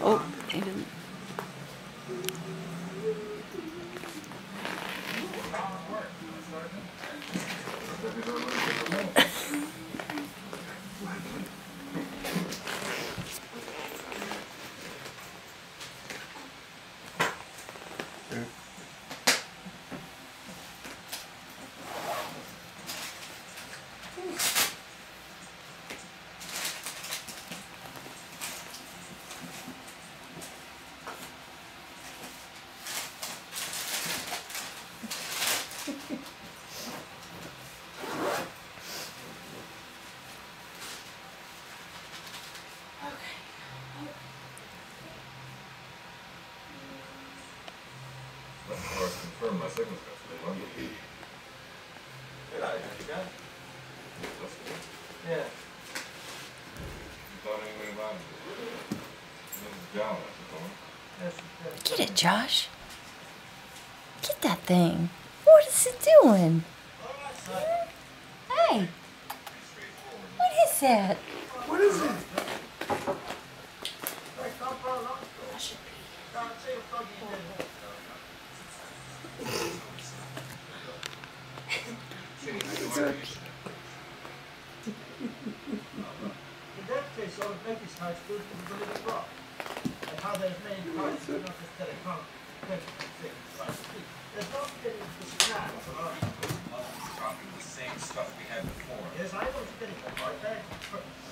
Oh, he didn't. Let confirm my signal's got to one. Yeah, you got it. That's good. Yeah. You thought anything about it? Mrs. John, I suppose. Yes, yes. Get it, Josh. Get that thing. What is it doing? Hey. What is that? What is it? In that case, all Turkish high schools would be really. And how there's many parts not just telecom, There's not getting distracted from the same stuff we had before. Yes, I was getting it, right?